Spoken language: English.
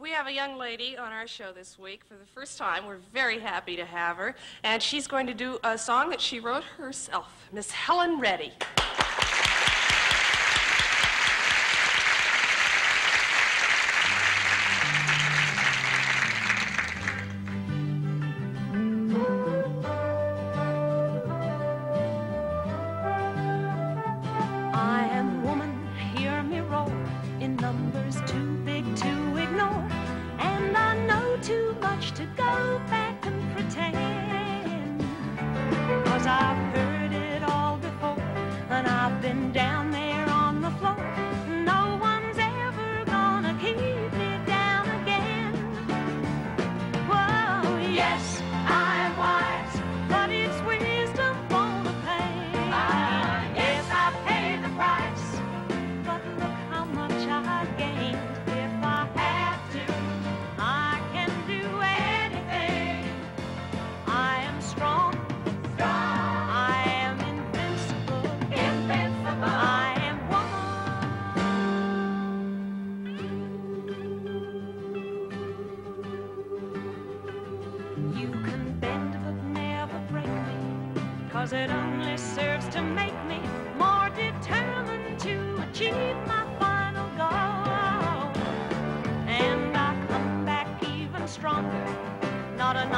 we have a young lady on our show this week for the first time. We're very happy to have her. And she's going to do a song that she wrote herself Miss Helen Reddy. And down Cause it only serves to make me more determined to achieve my final goal. And I come back even stronger, not an